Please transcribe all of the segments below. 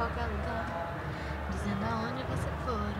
qualquer lugar, dizendo aonde você for.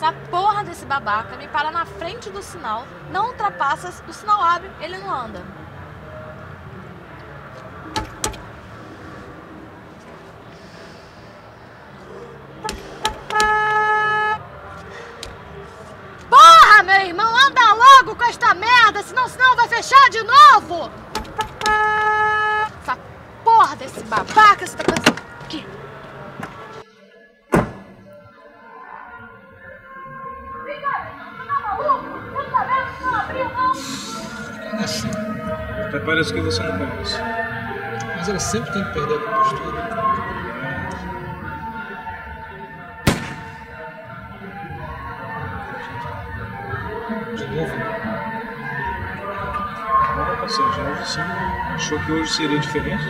Essa porra desse babaca me para na frente do sinal, não ultrapassa, o sinal abre, ele não anda. Porra, meu irmão, anda logo com esta merda, senão o sinal vai fechar de novo! Essa porra desse babaca, você tá pensando... Aqui. Assim. Até parece que você não conhece. Mas ela sempre tem que perder a compostura. De novo? Parceiro, de novo sim. Achou que hoje seria diferente?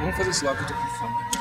Vamos fazer esse lá que eu tô com fome.